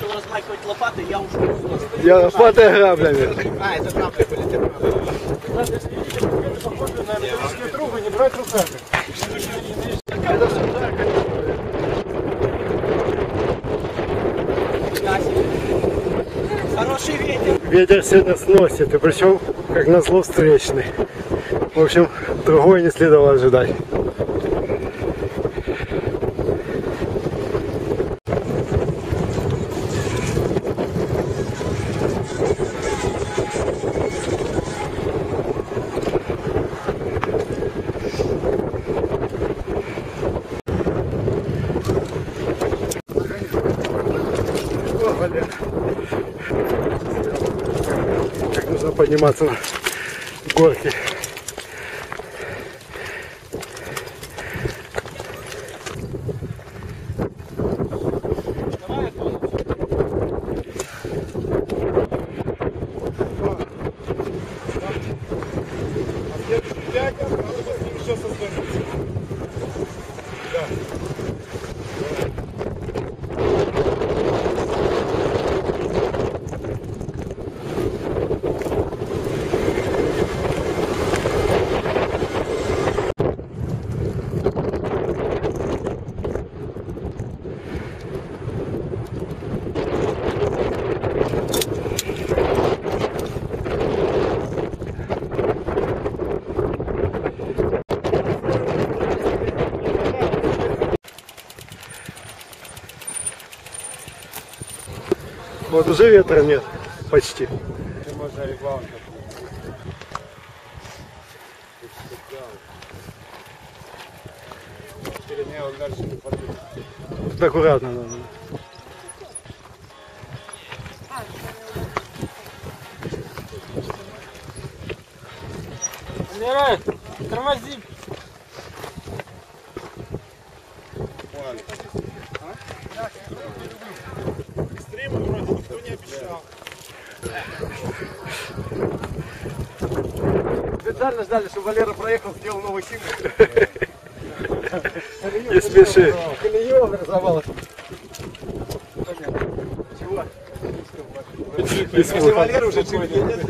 начал размахивать лопатой, я ушел. Я лопатой граблями. А, это грабли были, это грабли. Хороший ветер. Ветер сегодня сносит, и причем, как назло, встречный. В общем, другой не следовало ожидать. Подниматься на горки. Вот уже ветра нет. Почти. Вот аккуратно надо. Умирает! Тормози! Специально ждали, чтобы Валера проехал, сделал новый символ. Не спеши. Колею образовалась. Чего? Если Валера уже чуть нет.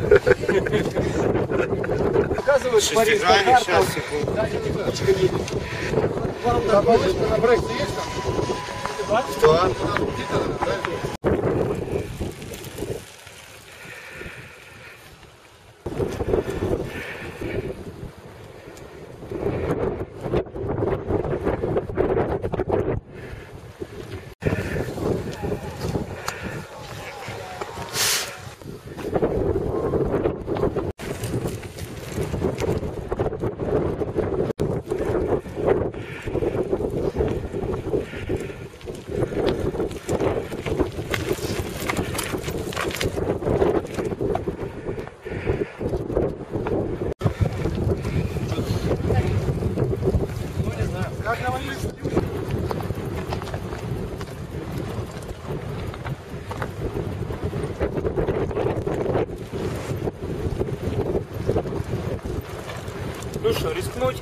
Показывают парижская карта. Да, не немножечко едет. Вам на проекте есть там? Что? Что, рискнуть?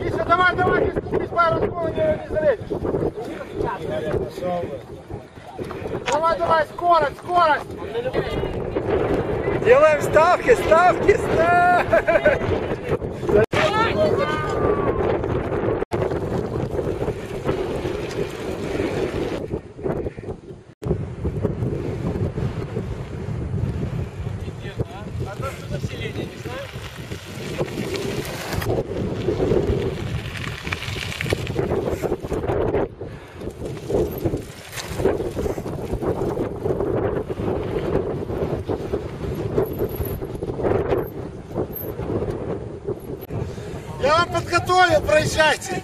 Миша, давай, давай, без, без пару не, залезешь. Давай, давай, скорость, скорость. Делаем ставки, ставки, ставки. Я вам подготовил, проезжайте.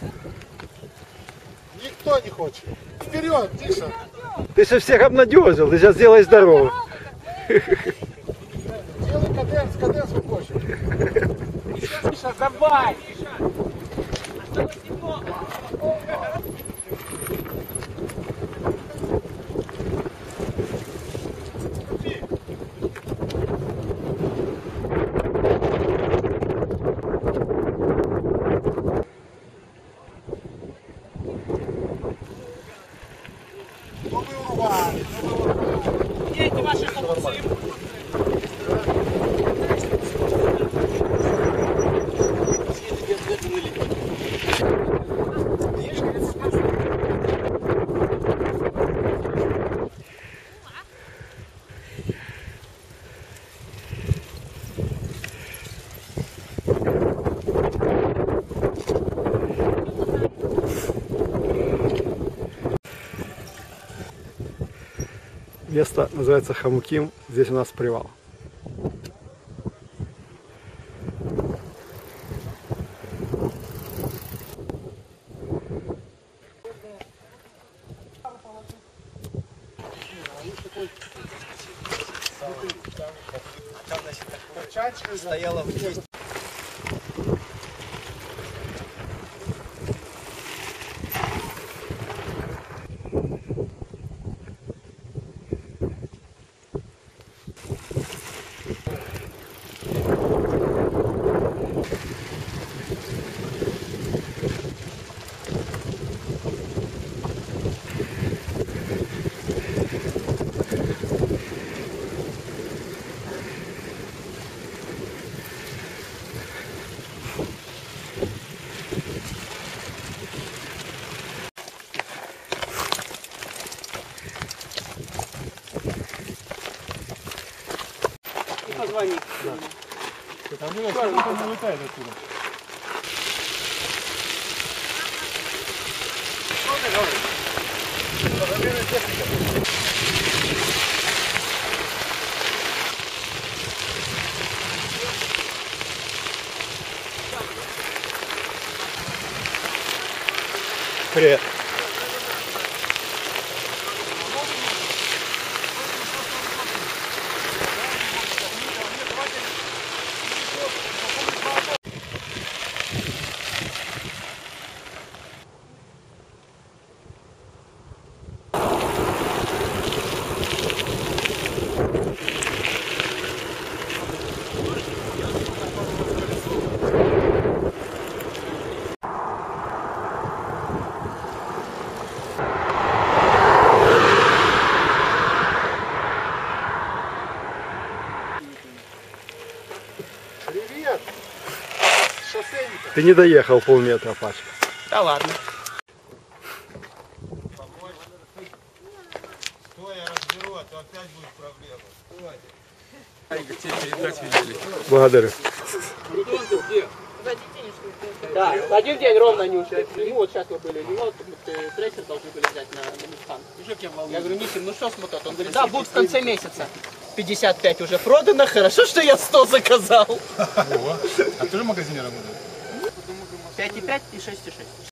Никто не хочет. Вперед, Тиша. Ты же всех обнадежил, ты сейчас сделаешь здорово. Делай каденс, каденс хочет. Миша, давай! Место называется Хамуким. Здесь у нас привал. Стояла в честь. И позвони. Привет. Привет. Ты не доехал полметра, Пашка. Да ладно. Благодарю. Да, один день ровно не ушли. Ну вот сейчас мы были у него, тут э, трессер должны были взять на, на Мustang. Я говорю, Митя, ну что с мотот? Он говорит, да, будет в конце месяца. 55 уже продано, хорошо, что я 100 заказал. А ты же в магазине работаешь? 5,5 и 6,6.